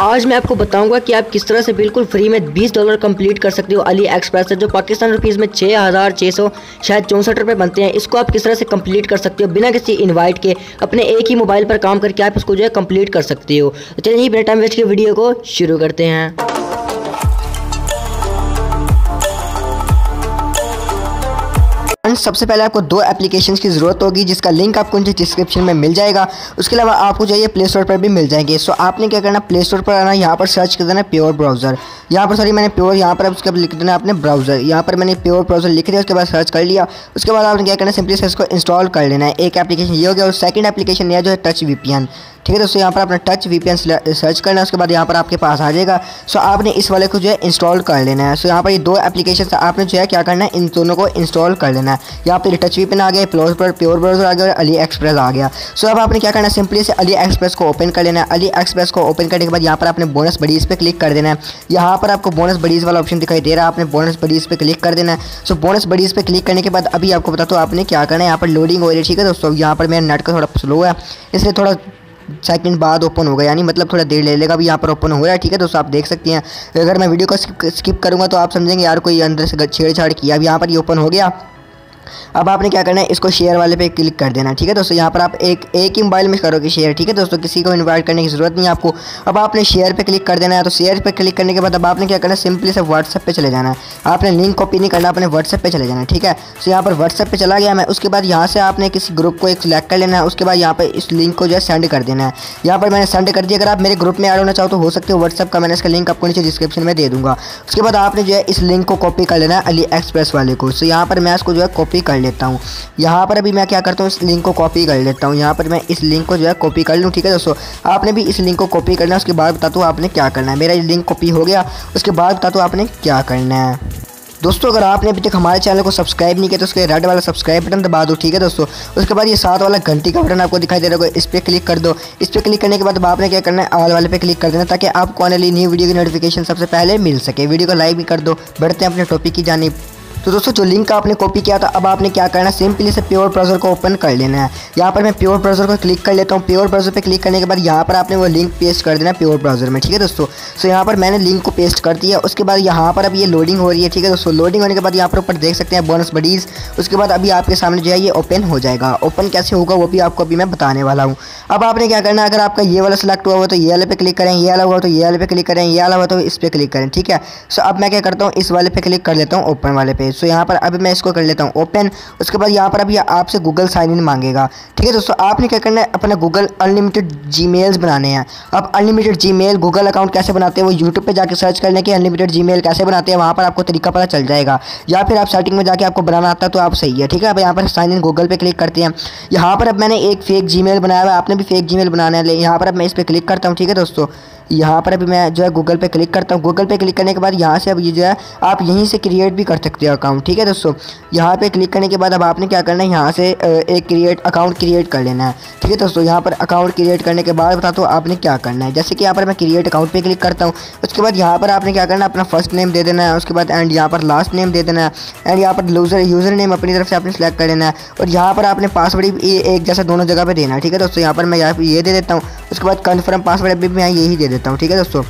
आज मैं आपको बताऊँगा कि आप किस तरह से बिल्कुल फ्री में 20 डॉलर कंप्लीट कर सकते हो अली एक्सप्रेस से, जो पाकिस्तान रुपीज़ में छः हज़ार छः सौ, शायद चौंसठ रुपये बनते हैं। इसको आप किस तरह से कंप्लीट कर सकते हो? बिना किसी इनवाइट के, अपने एक ही मोबाइल पर काम करके आप इसको जो है, कंप्लीट कर सकते हो। तो चलिए बिना टाइम वेस्ट के वीडियो को शुरू करते हैं। फ्रेंड्स सबसे पहले आपको दो एप्लीकेशन की ज़रूरत होगी, जिसका लिंक आपको नीचे डिस्क्रिप्शन में मिल जाएगा। उसके अलावा आपको चाहिए प्ले स्टोर पर भी मिल जाएँगे। सो आपने क्या करना प्ले स्टोर पर आना, यहाँ पर सर्च कर देना प्योर ब्राउज़र यहाँ पर सॉरी मैंने प्योर यहाँ पर उसके बाद लिख देना आपने ब्राउज़र। यहाँ पर मैंने प्योर ब्राउज़र लिख दिया, उसके बाद सर्च कर लिया। उसके बाद आपने क्या करना सिंपली से इसको इंस्टॉल कर लेना है। एक एप्लीकेशन ये हो गया और सेकंड एप्लीकेशन यह जो है टच वीपीएन। ठीक है दोस्तों, यहाँ पर अपना टच वीपीएन सर्च करना है, उसके बाद यहाँ पर आपके पास आ जाएगा। सो आपने इस वाले को जो है इंस्टॉल कर लेना है। सो यहाँ पर ये दो एप्लीकेशन आपने जो है क्या करना है, इन दोनों को इंस्टॉल कर लेना है। यहाँ पर टच वी आ गया प्लोर पर प्योर ब्राउज़र आ गया और अली एक्सप्रेस आ गया। सो अब आपने क्या करना है, सिंपली से अली एक्सप्रेस को ओपन कर लेना है। अली एक्सप्रेस को ओपन करने के बाद यहाँ पर आपने बोनस बड़ी इस पर क्लिक कर देना है। यहाँ पर आपको बोनस बडीज़ वाला ऑप्शन दिखाई दे रहा है। आपने बोनस बडीज़ पे क्लिक कर देना है। सो बोनस बडीज़ पे क्लिक करने के बाद अभी आपको बता दो आपने क्या करना है। यहाँ पर लोडिंग हो रही है, ठीक है दोस्तों? यहाँ पर मेरा नेट का थोड़ा स्लो है। इसलिए थोड़ा सेकंड बाद ओपन होगा यानी मतलब थोड़ा देर ले लेगा, अभी यहाँ पर ओपन हो रहा है, ठीक है दोस्तों? आप देख सकते हैं। अगर मैं वीडियो को स्किप करूँगा तो आप समझेंगे, यार कोई अंदर से छेड़छाड़ किया अब यहाँ पर ये ओपन हो गया। अब आपने क्या करना है, इसको शेयर वाले पे क्लिक कर देना, ठीक है दोस्तों? यहाँ पर आप एक एक ही मोबाइल में करोगे शेयर ठीक है दोस्तों? किसी को इन्वाइट करने की ज़रूरत नहीं है आपको। अब आपने शेयर पे क्लिक कर देना है तो शेयर पे क्लिक करने के बाद अब आपने क्या करना है सिंपली से व्हाट्सएप पे चले जाना है। आपने लिंक कॉपी नहीं करना अपने व्हाट्सएप पे चले जाना है, ठीक है? तो यहाँ पर व्हाट्सएप पे चला गया मैं, उसके बाद यहाँ से आपने किसी ग्रुप को एक सिलेक्ट कर लेना है, उसके बाद यहाँ पर इस लिंक को जो है सेंड कर देना है। यहाँ पर मैंने सेंड कर दिया, अगर आप मेरे ग्रुप में ऐड होना चाहो तो हो सकते हो व्हाट्सएप का मैंने इसका लिंक आपको नीचे डिस्क्रिप्शन में दे दूँगा। उसके बाद आपने जो है इस लिंक को कॉपी कर लेना है अली एक्सप्रेस वाले को। तो यहाँ पर मैं इसको जो है कॉपी कर लेता हूँ। यहाँ पर अभी मैं क्या करता हूँ, इस लिंक को कॉपी कर लेता हूँ। यहाँ पर मैं इस लिंक को जो है कॉपी कर लूँ, ठीक है दोस्तों? आपने भी इस लिंक को कॉपी करना है, उसके बाद बता दो आपने क्या करना है। मेरा लिंक कॉपी हो गया, उसके बाद बता दो आपने क्या करना है। दोस्तों, अगर आपने अभी तक हमारे चैनल को सब्सक्राइब नहीं किया तो उसके रेड वाला सब्सक्राइब बटन दबा दो, ठीक है दोस्तों? उसके बाद ये सात वाला घंटी का बटन आपको दिखाई दे रहा होगा, इस पर क्लिक कर दो। इस पर क्लिक करने के बाद आपने क्या करना है ऑल वाले पे क्लिक कर देना, ताकि आपको आने वाली न्यू वीडियो की नोटिफिकेशन सबसे पहले मिल सके। वीडियो को लाइक भी कर दो, बढ़ते हैं अपने टॉपिक की जानी तो दोस्तों, जो लिंक का आपने कॉपी किया था, अब आपने क्या करना है? सिंपली से प्योर ब्राउज़र को ओपन कर लेना है। यहाँ पर मैं प्योर ब्राउज़र को क्लिक कर लेता हूँ। प्योर ब्राउज़र पे क्लिक करने के बाद यहाँ पर आपने वो लिंक पेस्ट कर देना है प्योर ब्राउज़र में, ठीक है दोस्तों? सो यहाँ पर मैंने लिंक को पेस्ट कर दिया। उसके बाद यहाँ पर अब ये लोडिंग हो रही है, ठीक है दोस्तों? लोडिंग होने के बाद यहाँ पर ऊपर देख सकते हैं बोनस बडीज़ उसके बाद अभी आपके सामने जो है ये ओपन हो जाएगा। ओपन कैसे होगा वो भी आपको अभी मैं बताने वाला हूँ। अब आपने क्या करना है? अगर आपका ये वाला सिलेक्ट हुआ हो तो ये वाले पे क्लिक करें, ये वाला हुआ तो ये वाले पे क्लिक करें, ये वाला हुआ तो इस पर क्लिक करें, ठीक है? सो अब मैं क्या करता हूँ? इस वाले पे क्लिक कर लेता हूँ ओपन वाले पे। सो यहाँ पर अभी मैं इसको कर लेता हूँ ओपन उसके बाद यहाँ पर अभी आपसे गूगल साइन इन मांगेगा। ठीक है दोस्तों, आपने क्या करना है? अपना गूगल अनलिमिटेड जी बनाने हैं। अब अनलिमिटेड जी गूगल अकाउंट कैसे बनाते हैं? वो यूट्यूब पर जाकर सर्च करने के अनलिमिटेड जी कैसे बनाते हैं, वहाँ पर आपको तरीका पता चल जाएगा। या फिर आप सेटिंग में जाकर आपको बनाना आता है तो आप सही है। ठीक है, अब यहाँ पर साइन इन गूगल पर क्लिक करते हैं। यहाँ पर अब मैंने एक फेक जी बनाया हुआ है। आपने भी फेक जी बनाना है। यहाँ पर अब मैं इस पर क्लिक करता हूँ। ठीक है दोस्तों, यहाँ पर अभी मैं जो है गूगल पे क्लिक करता हूँ। गूगल पे क्लिक करने के बाद यहाँ से अब ये जो है, आप यहीं से क्रिएट भी कर सकते हो। अकाउंट ठीक है दोस्तों? यहाँ पे क्लिक करने के बाद अब आपने क्या करना है? यहाँ से एक क्रिएट अकाउंट क्रिएट कर लेना है। ठीक है दोस्तों? यहाँ पर अकाउंट क्रिएट करने के बाद बता दो आपने क्या करना है। जैसे कि यहाँ पर मैं क्रिएट अकाउंट पर क्लिक करता हूँ। उसके बाद यहाँ पर आपने क्या करना है? अपना फ़र्स्ट नेम दे देना है। उसके बाद एंड यहाँ पर लास्ट नेम दे देना है। एंड यहाँ पर यूज़र यूज़र नेम अपनी तरफ़ से आपने सेलेक्ट कर लेना है। और यहाँ पर आपने पासवर्ड एक जैसा दोनों जगह पर देना है। ठीक है दोस्तों? यहाँ पर मैं यहाँ ये दे देता हूँ। उसके बाद कन्फर्म पासवर्ड अभी मैं यही दे देता हूँ। ठीक है दोस्तों?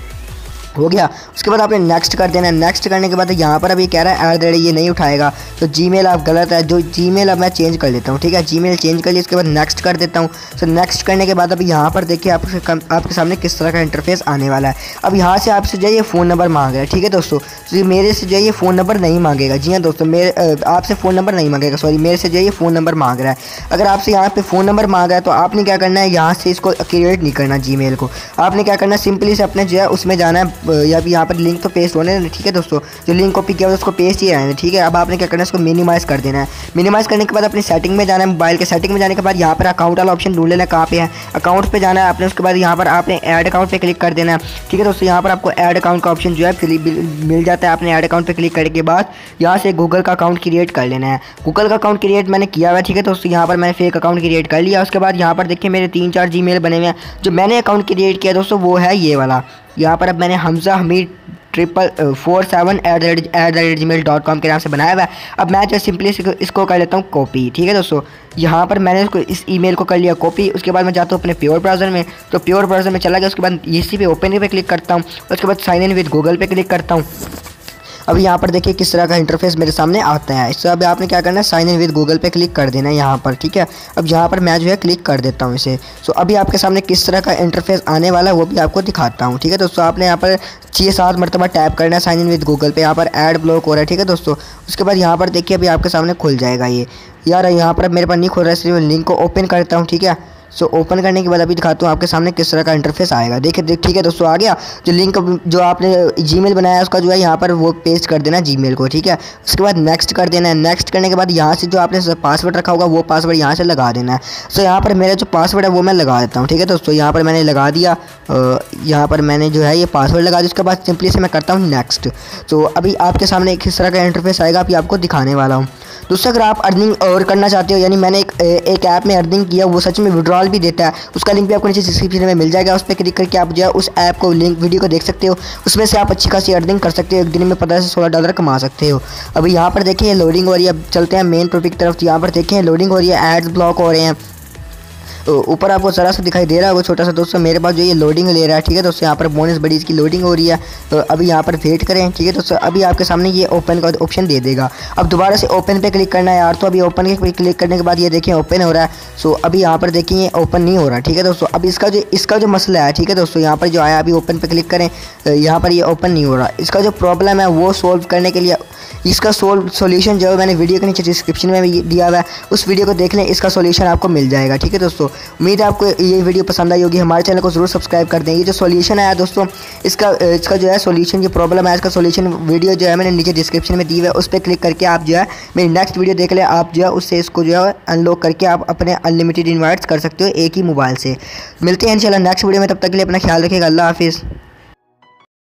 हो गया। उसके बाद आपने नेक्स्ट कर देना है। नेक्स्ट करने के बाद यहाँ पर अभी कह रहा है एड ये नहीं उठाएगा। तो जी मेल आप गलत है। जो जी मेल अब मैं चेंज कर लेता हूँ, ठीक है? जी मेल चेंज कर लिया उसके बाद नेक्स्ट कर देता हूँ। तो नेक्स्ट करने के बाद अभी यहाँ पर देखिए आपके आपके सामने किस तरह का इंटरफेस आने वाला है। अब यहाँ से आपसे जो ये फ़ोन नंबर मांग रहा है, ठीक है दोस्तों? तो मेरे से जो ये फ़ोन नंबर नहीं मांगेगा। जी हाँ दोस्तों, मेरे आपसे फ़ोन नंबर नहीं मांगेगा। सॉरी मेरे से जो ये फ़ोन नंबर मांग रहा है। अगर आपसे यहाँ पर फ़ोन नंबर मांग रहा है तो आपने क्या करना है? यहाँ से इसको क्रिएट नहीं करना जी को। आपने क्या करना है? सिंपली से अपने जो है उसमें जाना है। या भी यहाँ पर लिंक तो पेस्ट होने ठीक है दोस्तों? जो लिंक कॉपी किया उसको पेस्ट ही रहना ठीक है? अब आपने क्या करना है उसको मिनिमाइज़ कर देना है। मिनिमाइज़ करने के बाद अपनी सेटिंग में जाना है मोबाइल के सेटिंग में जाने के बाद यहाँ पर अकाउंट वाला ऑप्शन ढूंढ लेना कहाँ पे है। अकाउंट पे जाना है आपने, उसके बाद यहाँ पर आपने ऐड अकाउंट पे क्लिक कर देना है, ठीक है दोस्तों? यहाँ पर आपको ऐड अकाउंट का ऑप्शन जो है मिल जाता है। आपने ऐड अकाउंट पर क्लिक करने के बाद यहाँ से गूगल का अकाउंट क्रिएट कर लेना है। गूगल का अकाउंट क्रिएट मैंने किया हुआ ठीक है दोस्तों? यहाँ पर मैंने फेक अकाउंट क्रिएट कर लिया। उसके बाद यहाँ पर देखिए मेरे तीन चार जी बने हुए हैं। जो मैंने अकाउंट क्रिएट किया दोस्तों, वो है ये वाला। यहाँ पर अब मैंने Hamza Hameed triple four seven at the rate at the rate Gmail dot com के नाम से बनाया हुआ है। अब मैं जो सिंपली इसको कर लेता हूँ कॉपी ठीक है दोस्तों? यहाँ पर मैंने इसको, इस ईमेल को कर लिया कॉपी उसके बाद मैं जाता हूँ अपने प्योर ब्राउज़र में। तो प्योर ब्राउज़र में चला गया, उसके बाद इसी पे ओपन पे क्लिक करता हूँ, उसके बाद साइन इन विद गूगल पे क्लिक करता हूँ। अब यहाँ पर देखिए किस तरह का इंटरफेस मेरे सामने आता है। इससे अभी आपने क्या करना है? साइन इन विद गूगल पे क्लिक कर देना है यहाँ पर, ठीक है? अब यहाँ पर मैं जो है क्लिक कर देता हूँ इसे। सो अभी आपके सामने किस तरह का इंटरफेस आने वाला है वो भी आपको दिखाता हूँ, ठीक है? दोस्तों, आपने यहाँ पर छः सात मरतबा टैप करना है साइन इन विद गूगल पे। यहाँ पर एड ब्लॉक हो रहा है, ठीक है दोस्तों? उसके बाद यहाँ पर देखिए अभी आपके सामने खुल जाएगा ये। यार, यहाँ पर मेरे पास नहीं खुल रहा है, इसलिए मैं लिंक को ओपन करता हूँ, ठीक है? सो ओपन करने के बाद अभी दिखाता हूँ आपके सामने किस तरह का इंटरफेस आएगा। देखिए, देख, ठीक है दोस्तों, आ गया। जो लिंक जो आपने जीमेल बनाया उसका जो है यहाँ पर वो पेस्ट कर देना जीमेल को, ठीक है? उसके बाद नेक्स्ट कर देना है। नेक्स्ट करने के बाद यहाँ से जो आपने पासवर्ड रखा होगा, वो पासवर्ड यहाँ से लगा देना है। सो यहाँ पर मेरा जो पासवर्ड है, वो मैं लगा देता हूँ, ठीक है दोस्तों? यहाँ पर मैंने लगा दिया यहाँ पर मैंने जो है ये पासवर्ड लगा दिया उसके बाद सिंपली से मैं करता हूँ नेक्स्ट तो अभी आपके सामने एक किस तरह का इंटरफेस आएगा, अभी आपको दिखाने वाला हूँ। दोस्तों, अगर आप अर्निंग और करना चाहते हो, यानी मैंने एक एक ऐप में अर्निंग किया, वो सच में विड्रॉल भी देता है। उसका लिंक भी आपको नीचे डिस्क्रिप्शन में मिल जाएगा। उस पर क्लिक करके आप जो है उस ऐप को लिंक वीडियो को देख सकते हो। उसमें से आप अच्छी खासी अर्निंग कर सकते हो। एक दिन में पंद्रह से सोलह डॉलर कमा सकते हो। अभी यहाँ पर देखें लोडिंग हो रही है। अब चलते हैं मेन टॉपिक की तरफ़। यहाँ पर देखें लोडिंग हो रही है। एड्स ब्लॉक हो रहे हैं। तो ऊपर आपको ज़रा सा दिखाई दे रहा है वो छोटा सा दोस्तों, मेरे पास जो ये लोडिंग ले रहा है, ठीक है दोस्तों, यहाँ पर बोनस बड़ी इसकी लोडिंग हो रही है। तो अभी यहाँ पर वेट करें, ठीक है दोस्तों, अभी आपके सामने ये ओपन का ऑप्शन दे देगा। अब दोबारा से ओपन पे क्लिक करना है यार तो अभी ओपन पे क्लिक करने के बाद ये देखिए ओपन हो रहा है। सो अभी यहाँ पर देखिए ये ओपन नहीं हो रहा, ठीक है दोस्तों, अब इसका जो इसका जो मसला है, ठीक है दोस्तों, यहाँ पर जो आया अभी ओपन पर क्लिक करें यहाँ पर ये ओपन नहीं हो रहा। इसका जो प्रॉब्लम है, वो सोल्व करने के लिए, इसका सोल्व सोल्यूशन जो है मैंने वीडियो के नीचे डिस्क्रिप्शन में भी दिया हुआ है, उस वीडियो को देख लें, इसका सोल्यूशन आपको मिल जाएगा, ठीक है दोस्तों। उम्मीद है आपको ये वीडियो पसंद आई होगी। हमारे चैनल को ज़रूर सब्सक्राइब कर दें। ये जो सोल्यूशन आया दोस्तों, इसका इसका जो है सोल्यूशन जो प्रॉब्लम है। इसका सोल्यूशन वीडियो जो है मैंने नीचे डिस्क्रिप्शन में दी है। उस पर क्लिक करके आप जो है मेरी नेक्स्ट वीडियो देख लें। आप जो है उससे इसको जो है अनलॉक करके आप अपने अनलिमिटेड इन्वाइट्स कर सकते हो एक ही मोबाइल से। मिलते हैं इंशाल्लाह नेक्स्ट वीडियो में। तब तक के लिए अपना ख्याल रखिएगा। अल्लाह हाफिज़।